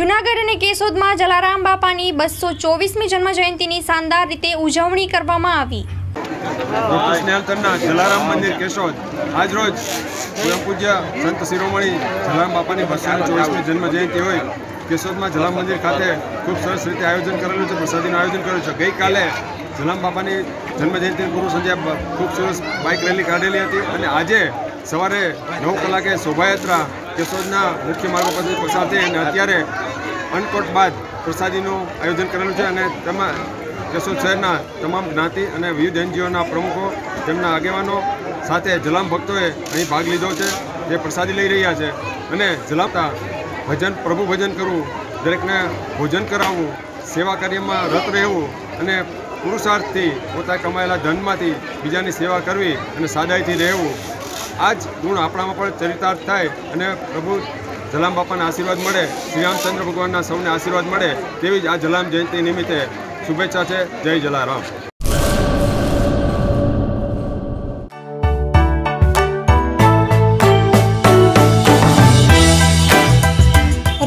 જૂનાગઢ અને કેશોદમાં જલારામ બાપાની બસો ચોવીસમી જન્મજયંતિની શાનદાર રીતે ઉજવણી કરવામાં આવી. સ્નેહલતરના જલારામ મંદિર કેશોદ. આજરોજ પૂજ્ય પૂજ્ય સંત શિરોમણી જલારામ બાપાની બસો ચોવીસમી જન્મ જયંતિ હોય. કેશોદમાં જલારામ મંદિર ખાતે ખૂબ સરસ રીતે આયોજન કરેલું છે, પ્રસાદીનું આયોજન કરેલું છે. ગઈકાલે જલારામ બાપાની જન્મ ગુરુ પૂર્વ ખૂબ સરસ બાઇક રેલી કાઢેલી હતી અને આજે સવારે નવ કલાકે શોભાયાત્રા કેશોદના મુખ્ય માર્ગો પરથી પસાર થઈ અને અત્યારે અન્નકોટ બાદ પ્રસાદીનું આયોજન કરેલું છે અને તેમાં કેશોદ શહેરના તમામ જ્ઞાતિ અને વિવિધ એનજીઓના પ્રમુખો, તેમના આગેવાનો સાથે જલામ ભક્તોએ અહીં ભાગ લીધો છે, જે પ્રસાદી લઈ રહ્યા છે. અને જલામતા ભજન, પ્રભુ ભજન કરવું, દરેકને ભોજન કરાવવું, સેવા કાર્યમાં રત રહેવું અને પુરુષાર્થથી પોતા કમાયેલા ધનમાંથી બીજાની સેવા કરવી અને સાદાઈથી રહેવું. આ જ ગુણ આપણામાં પણ ચરિતાર્થ થાય અને પ્રભુ જલામ બાપાના આશીર્વાદ મળે, શ્રી રામચંદ્ર ભગવાનના સૌને આશીર્વાદ મળે તેવી જ આ જલામ જયંતિ નિમિત્તે શુભેચ્છા છે, Jai Jalaram.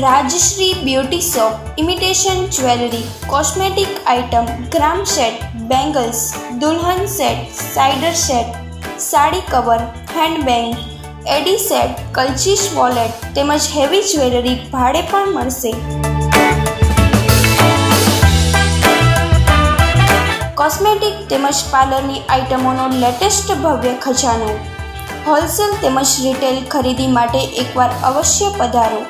Rajshree beauty shop imitation jewellery cosmetic item gram set bangles દુલ્હન set cider set sari cover handbag AD set clutches wallet તેમજ હેવી જ્વેલરી ભાડે પણ મળશે. કોસ્મેટિક તેમજ પાર્લરની આઇટમોનો લેટેસ્ટ ભવ્ય ખજાનો. હોલસેલ તેમજ રિટેલ ખરીદી માટે એકવાર અવશ્ય પધારો.